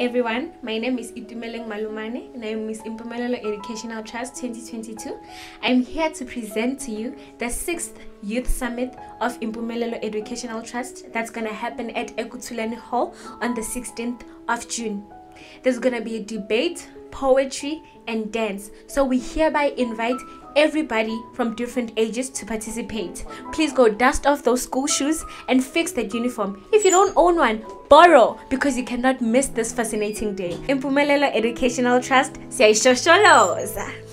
everyone, my name is Itumeleng Malumane and I'm Miss Impumelelo Educational Trust 2022. I'm here to present to you the 6th Youth Summit of Impumelelo Educational Trust that's going to happen at Ekutulani Hall on the 16th of June. There's going to be a debate, poetry, and dance. So we hereby invite everybody from different ages to participate. Please go dust off those school shoes and fix that uniform. If you don't own one, borrow because you cannot miss this fascinating day. Impumelelo Educational Trust, siyayishosholoza.